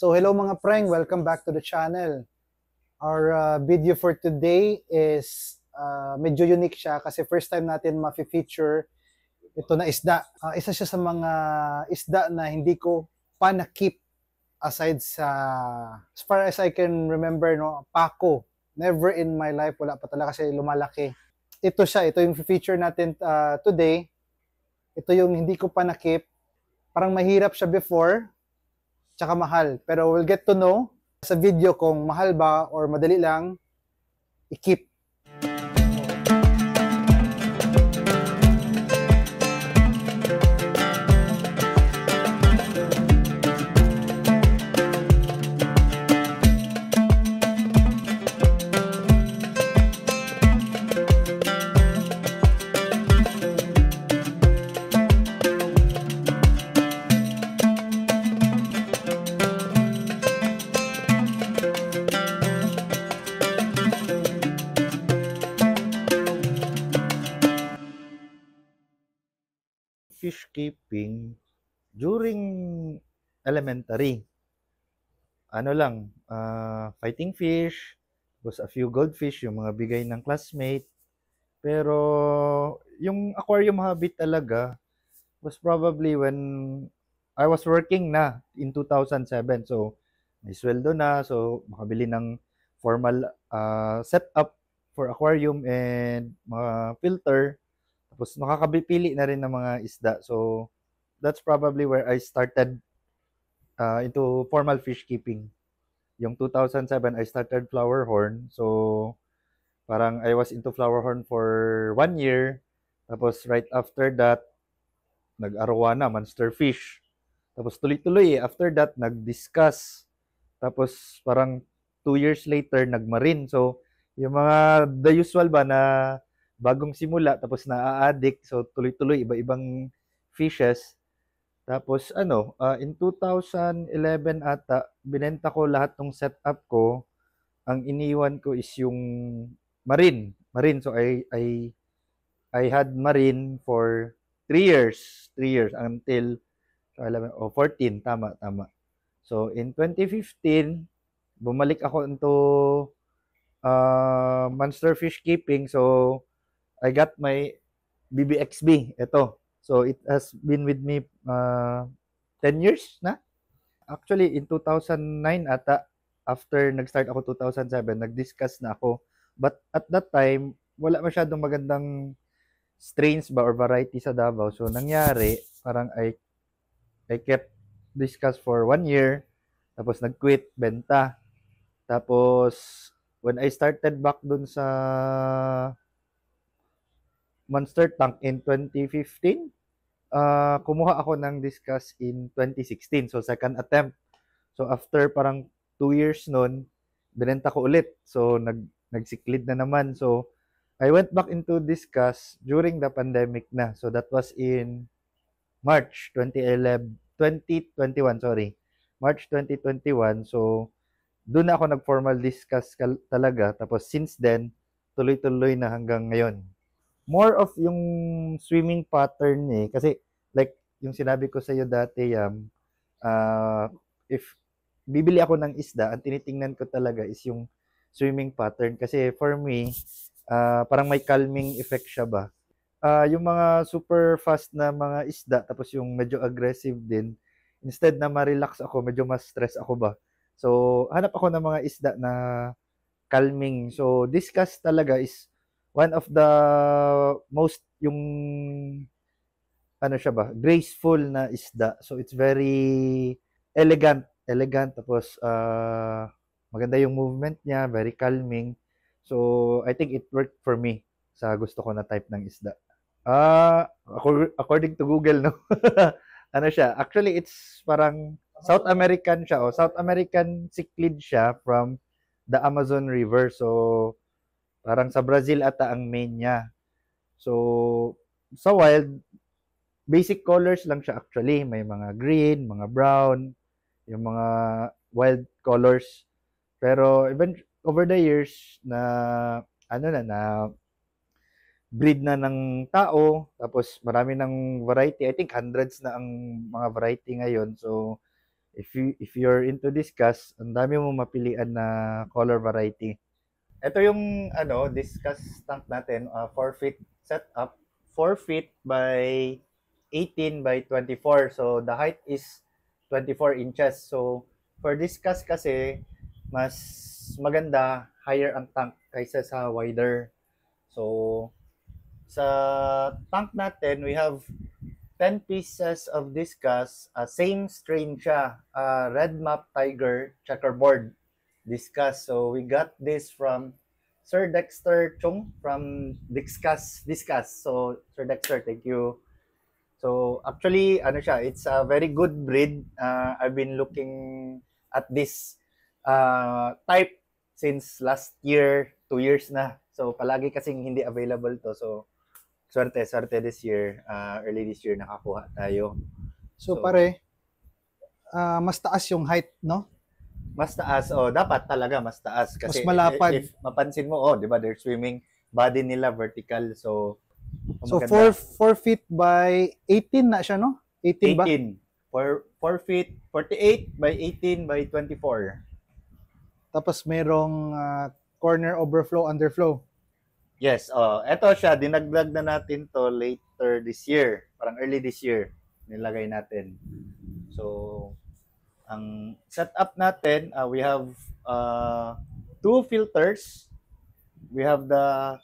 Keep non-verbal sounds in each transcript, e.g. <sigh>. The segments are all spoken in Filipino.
So hello mga preng, welcome back to the channel. Our uh, video for today is uh, medyo unique siya kasi first time natin ma-feature ito na isda. Uh, isa siya sa mga isda na hindi ko pa na-keep aside sa as far as I can remember no, pako. Never in my life wala pa talaga kasi lumalaki. Ito siya, ito yung feature natin uh, today. Ito yung hindi ko pa na-keep. Parang mahirap siya before, tsaka mahal. Pero we'll get to know sa video kung mahal ba or madali lang i-keep. Fish keeping during elementary. Ano lang, uh, fighting fish, was a few goldfish, yung mga bigay ng classmate. Pero yung aquarium habit talaga was probably when I was working na in 2007. So, may sweldo na. So, makabili ng formal uh, setup for aquarium and mga filter. Tapos makakabipili na rin ng mga isda. So, that's probably where I started uh, into formal fish keeping. Yung 2007, I started flower horn. So, parang I was into flower horn for one year. Tapos right after that, nag-arawana, monster fish. Tapos tuloy-tuloy. After that, nag-discuss. Tapos parang two years later, nag-marine. So, yung mga the usual ba na bagong simula tapos na-addict so tuloy-tuloy iba-ibang fishes. Tapos ano uh, in 2011 ata binenta ko lahat ng setup ko. Ang iniwan ko is yung marine. Marine. So I I I had marine for 3 years. 3 years until so, alam, oh, 14 tama tama. So in 2015 bumalik ako into uh, monster fish keeping. So I got my BBXB. Ito. So, it has been with me uh, 10 years na. Actually, in 2009 ata, after nag-start ako 2007, nag-discuss na ako. But at that time, wala masyadong magandang strains ba or variety sa Davao. So, nangyari, parang I, I kept discuss for one year. Tapos nag-quit, benta. Tapos, when I started back dun sa Monster Tank in 2015. Uh, ah, kumuha ako ng Discuss in 2016. So, second attempt. So, after parang two years nun, binenta ko ulit. So, nag, nagsiklid na naman. So, I went back into Discuss during the pandemic na. So, that was in March 2011, 2021, sorry. March 2021. So, doon ako nag-formal discuss talaga. Tapos, since then, tuloy-tuloy na hanggang ngayon more of yung swimming pattern eh. Kasi, like, yung sinabi ko sa iyo dati, um, uh, if bibili ako ng isda, ang tinitingnan ko talaga is yung swimming pattern. Kasi for me, uh, parang may calming effect siya ba. Uh, yung mga super fast na mga isda, tapos yung medyo aggressive din, instead na ma-relax ako, medyo mas stress ako ba. So, hanap ako ng mga isda na calming. So, discuss talaga is one of the most yung ano siya ba, graceful na isda. So it's very elegant, elegant tapos uh, maganda yung movement niya, very calming. So I think it worked for me sa gusto ko na type ng isda. Ah, uh, according to Google no. <laughs> ano siya? Actually it's parang South American siya oh. South American cichlid siya from the Amazon River. So Parang sa Brazil ata ang main niya. So, sa wild, basic colors lang siya actually. May mga green, mga brown, yung mga wild colors. Pero even over the years na ano na na breed na ng tao, tapos marami ng variety. I think hundreds na ang mga variety ngayon. So, if you if you're into discuss, ang dami mo mapilian na color variety. Ito yung ano, discuss tank natin, uh, 4 feet setup, 4 feet by 18 by 24. So the height is 24 inches. So for discuss kasi mas maganda higher ang tank kaysa sa wider. So sa tank natin, we have 10 pieces of discus. Uh, same strain siya. Uh, Red Map Tiger checkerboard discus. So we got this from Sir Dexter Chung from Discuss. Discuss. So Sir Dexter, thank you. So actually, ano siya, it's a very good breed. Uh, I've been looking at this uh, type since last year, two years na. So palagi kasing hindi available to. So swerte, swerte this year, uh, early this year nakakuha tayo. So, So- pare, ah, mas taas yung height, no? Mas taas, oh, dapat talaga mas taas kasi Mas malapad. If, mapansin mo, oh, 'di ba, they're swimming body nila vertical. So So, maganda. 4 4 feet by 18 na siya, no? 18 ba? 18. 4 4 feet, 48 by 18 by 24. Tapos merong ah, corner overflow, underflow. Yes, oh, eto siya, dinagdag na natin to later this year, parang early this year, nilagay natin. So, ang setup natin, uh, we have uh, two filters. We have the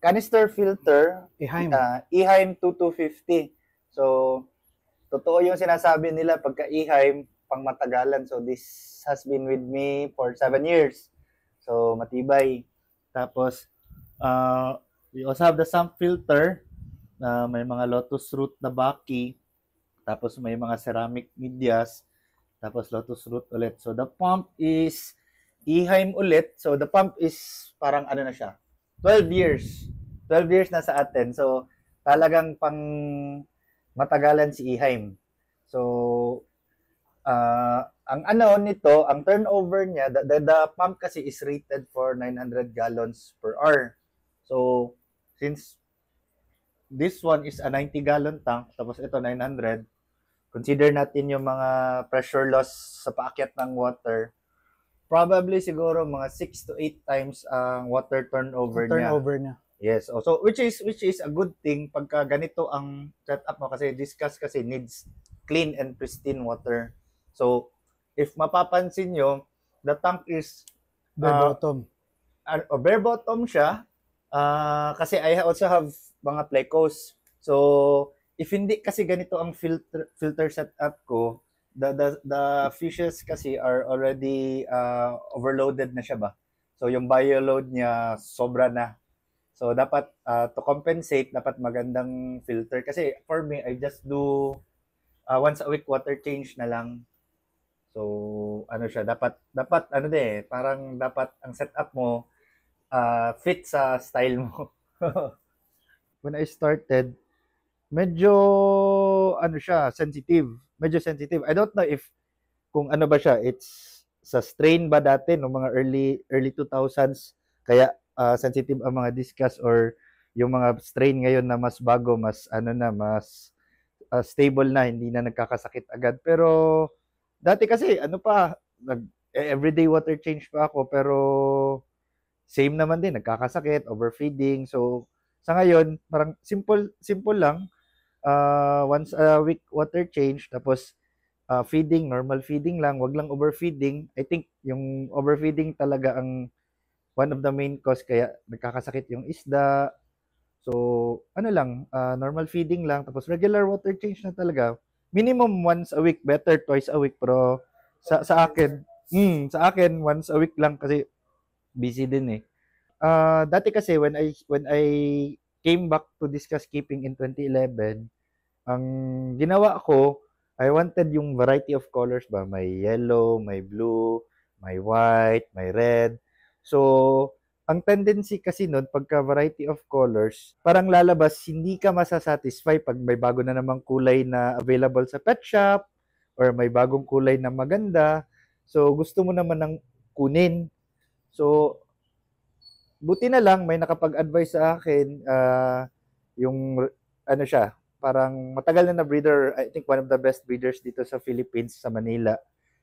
canister filter, Ihaim. uh, Eheim 2250. So, totoo yung sinasabi nila pagka Eheim, pang matagalan. So, this has been with me for seven years. So, matibay. Tapos, uh, we also have the sump filter na may mga lotus root na baki. Tapos, may mga ceramic medyas. Tapos, lotus root ulit. So, the pump is Eheim ulit. So, the pump is parang ano na siya, 12 years. 12 years na sa atin. So, talagang pang matagalan si Eheim. So, ah, ang ano nito, ang turnover niya, the, the, the pump kasi is rated for 900 gallons per hour. So, since this one is a 90 gallon tank, tapos ito 900, consider natin yung mga pressure loss sa paakyat ng water, probably siguro mga 6 to 8 times ang water turnover, niya. turnover niya. Yes. Oh, so which is which is a good thing pagka ganito ang setup mo kasi discuss kasi needs clean and pristine water. So if mapapansin nyo, the tank is Bare Ah, bottom. uh, uh, bare bottom siya ah, kasi I also have mga plecos. So if hindi kasi ganito ang filter filter setup ko, the the the fishes kasi are already uh, overloaded na siya ba. So yung bioload niya sobra na. So dapat uh, to compensate dapat magandang filter kasi for me I just do uh, once a week water change na lang. So ano siya dapat dapat ano din eh, parang dapat ang setup mo uh, fit sa style mo. <laughs> When I started medyo ano siya sensitive, medyo sensitive. I don't know if kung ano ba siya, it's sa strain ba dati no mga early early 2000s kaya ah, sensitive ang mga discuss or yung mga strain ngayon na mas bago, mas ano na, mas ah, stable na, hindi na nagkakasakit agad. Pero dati kasi ano pa, nag eh, everyday water change pa ako pero same naman din, nagkakasakit, overfeeding. So sa ngayon, parang simple simple lang. Ah, once a week water change tapos ah, feeding, normal feeding lang, wag lang overfeeding. I think yung overfeeding talaga ang one of the main cause kaya nagkakasakit yung isda. So, ano lang, ah, normal feeding lang, tapos regular water change na talaga. Minimum once a week, better twice a week, pero sa, sa akin, hmm, sa akin, once a week lang kasi busy din eh. Ah, dati kasi when I when I came back to discuss keeping in 2011, ang ginawa ko, I wanted yung variety of colors ba, may yellow, may blue, may white, may red. So, ang tendency kasi nun, pagka variety of colors, parang lalabas, hindi ka masasatisfy pag may bago na namang kulay na available sa pet shop or may bagong kulay na maganda. So, gusto mo naman ng kunin. So, buti na lang, may nakapag-advise sa akin, ah, yung, ano siya, parang matagal na na breeder, I think one of the best breeders dito sa Philippines, sa Manila.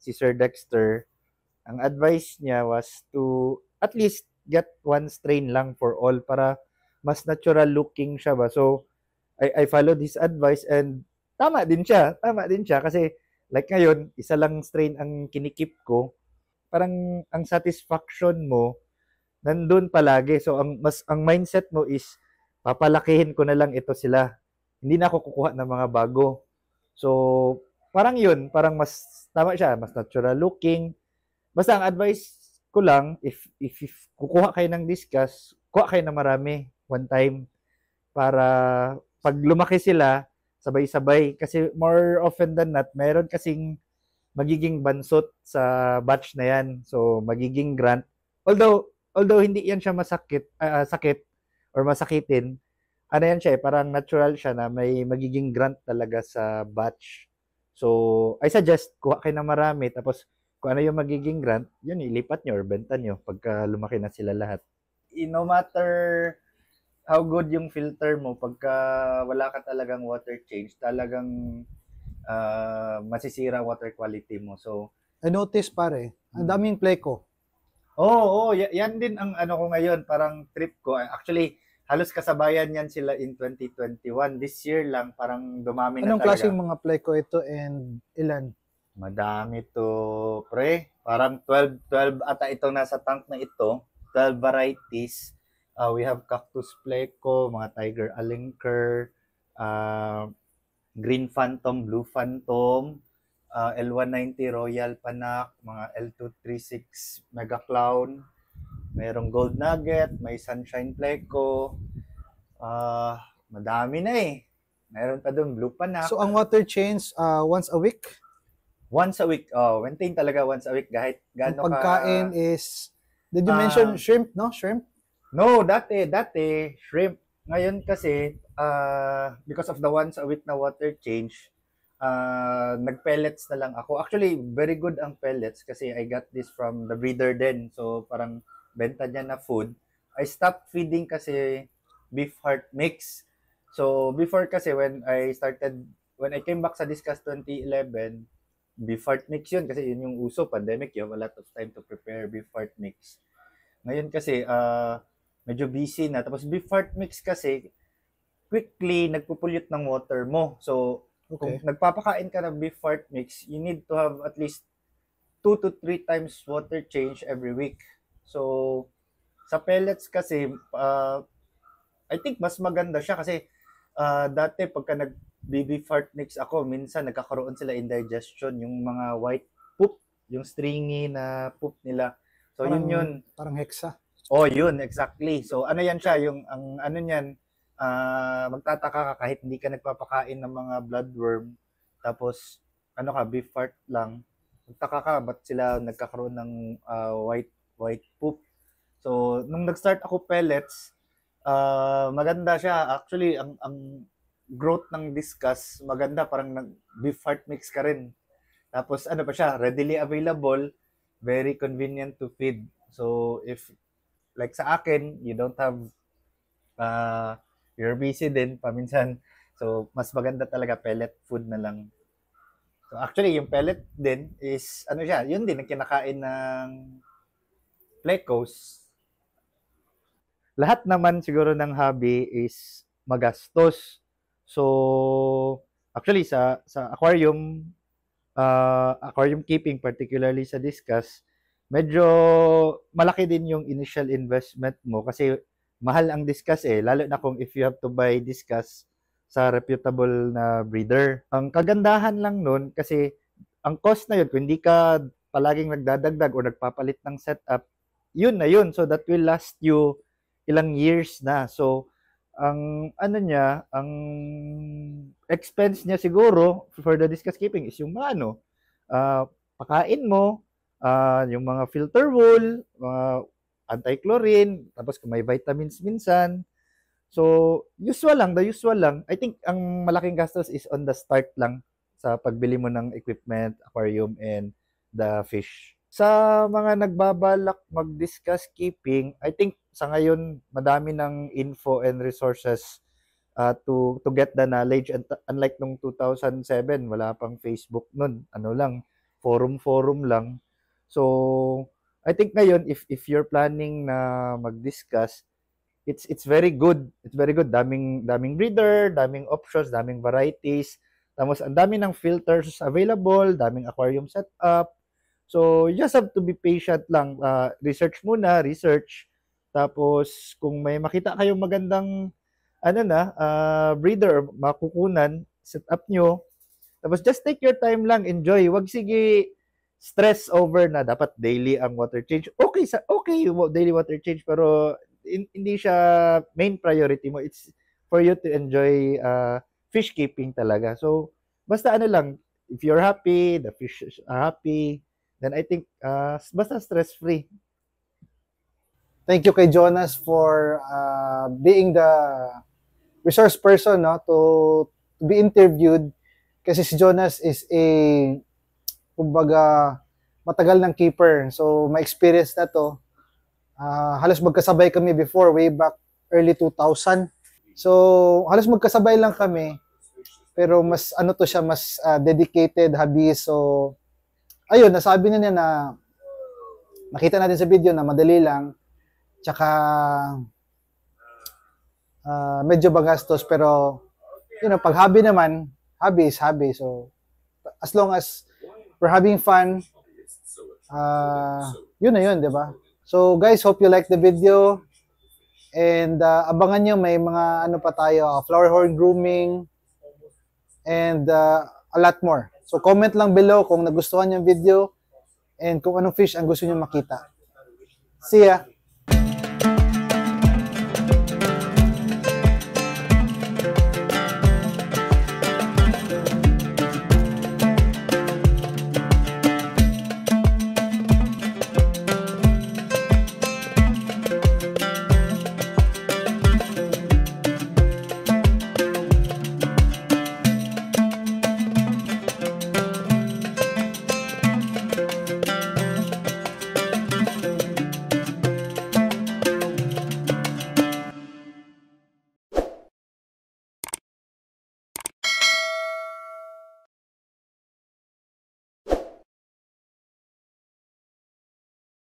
si Sir Dexter, ang advice niya was to at least get one strain lang for all para mas natural looking siya ba. So, I, I followed his advice and tama din siya. Tama din siya kasi like ngayon, isa lang strain ang kinikip ko. Parang ang satisfaction mo nandun palagi. So ang mas ang mindset mo is papalakihin ko na lang ito sila. Hindi na ako kukuha ng mga bago. So parang yun, parang mas tama siya, mas natural looking. Basta ang advice ko lang if if, if kukuha kayo ng discuss, kuha kayo na marami one time para pag lumaki sila, sabay-sabay. Kasi more often than not, meron kasing magiging bansot sa batch na yan. So, magiging grant. Although, although hindi yan siya masakit, ah, sakit or masakitin, ano yan siya eh, parang natural siya na may magiging grant talaga sa batch. So, I suggest, kuha kayo ng marami, tapos kung ano yung magiging grant, yun, ilipat nyo or benta nyo pagka lumaki na sila lahat. Eh, No matter how good yung filter mo, pagka wala ka talagang water change, talagang ah, masisira water quality mo. So, I noticed pare, ang Hmm. daming pleko. Oo, oh, yan din ang ano ko ngayon, parang trip ko. Actually, halos kasabayan yan sila in 2021. This year lang, parang dumami na Anong talaga. klaseng mga pleko ito and ilan? Madami to, pre. Parang 12, 12 ata ito nasa tank na ito. 12 varieties. Uh, we have cactus pleco, mga tiger alinker, uh, green phantom, blue phantom, uh, L190 royal panak, mga L236 mega clown, merong gold nugget, may sunshine pleco, uh, madami na eh. Meron pa doon blue panak. So ang water change uh, once a week. Once a week. Oh, maintain talaga once a week kahit gaano pagkain ka. is Did you Ah. mention shrimp, no? Shrimp? No, dati, dati, shrimp. Ngayon kasi, uh, because of the once a week na water change, uh, nag-pellets na lang ako. Actually, very good ang pellets kasi I got this from the breeder din. So, parang benta niya na food. I stopped feeding kasi beef heart mix. So, before kasi when I started, when I came back sa Discuss 2011, beef heart mix yun kasi yun yung uso, pandemic, you have a lot of time to prepare beef heart mix. Ngayon kasi, uh, medyo busy na. Tapos beef heart mix kasi, quickly nagpupulyot ng water mo. So, Okay. kung nagpapakain ka ng beef heart mix, you need to have at least 2 to 3 times water change every week. So, sa pellets kasi, uh, I think mas maganda siya kasi uh, dati pagka nag beef heart mix ako, minsan nagkakaroon sila indigestion, yung mga white poop, yung stringy na poop nila. So, Parang- yun yun. Parang hexa. Oh, yun, exactly. So, ano yan siya, yung, ang ano niyan, ah, magtataka ka kahit hindi ka nagpapakain ng mga bloodworm, tapos, ano ka, beef fart lang, magtaka ka, ba't sila nagkakaroon ng ah, white, white poop? So, nung nag-start ako pellets, ah, maganda siya. Actually, ang, ang growth ng discuss, maganda, parang nag beef fart mix ka rin. Tapos, ano pa siya, readily available, very convenient to feed. So, if like sa akin, you don't have, uh, you're busy din paminsan. So, mas maganda talaga pellet food na lang. So, actually, yung pellet din is, ano siya, yun din kinakain ng plecos. Lahat naman siguro ng hobby is magastos. So, actually, sa, sa aquarium, uh, aquarium keeping, particularly sa discus, medyo malaki din yung initial investment mo kasi mahal ang discus eh, lalo na kung if you have to buy discus sa reputable na breeder. Ang kagandahan lang nun kasi ang cost na yun, kung hindi ka palaging nagdadagdag o nagpapalit ng setup, yun na yun. So that will last you ilang years na. So ang ano niya, ang expense niya siguro for the discus keeping is yung mga ano, ah, pakain mo, ah, yung mga filter wool, mga anti-chlorine, tapos kung may vitamins minsan. So, usual lang, the usual lang. I think ang malaking gastos is on the start lang sa pagbili mo ng equipment, aquarium, and the fish. Sa mga nagbabalak mag-discuss keeping, I think sa ngayon, madami ng info and resources uh, to to get the knowledge. And unlike nung 2007, wala pang Facebook nun. Ano lang, forum-forum lang. So, I think ngayon, if, if you're planning na mag-discuss, it's it's very good. It's very good. Daming daming breeder, daming options, daming varieties. Tapos ang dami ng filters available, daming aquarium setup. So you just have to be patient lang. Uh, research muna, research. Tapos kung may makita kayong magandang ano na, uh, breeder makukunan, set up nyo. Tapos just take your time lang, enjoy. Wag sige stress over na dapat daily ang water change. Okay sa okay daily water change pero in- hindi siya main priority mo. It's for you to enjoy uh, fish keeping talaga. So, basta ano lang, if you're happy, the fish is happy, then I think uh, basta stress-free. Thank you kay Jonas for uh, being the resource person no to, to be interviewed kasi si Jonas is a kumbaga matagal ng keeper. So, ma-experience na to. Ah, halos magkasabay kami before, way back early 2000. So, halos magkasabay lang kami. Pero mas ano to siya, mas ah, dedicated, habi. So, ayun, nasabi na niya na nakita natin sa video na madali lang. Tsaka ah, medyo bagastos pero you know, pag hobby naman, hobby is hobby. So, as long as we're having fun, ah, yun na yun, di ba? So guys, hope you like the video. And uh, abangan nyo, may mga ano pa tayo, uh, flower horn grooming, and uh, a lot more. So comment lang below kung nagustuhan yung video and kung anong fish ang gusto nyo makita. See ya!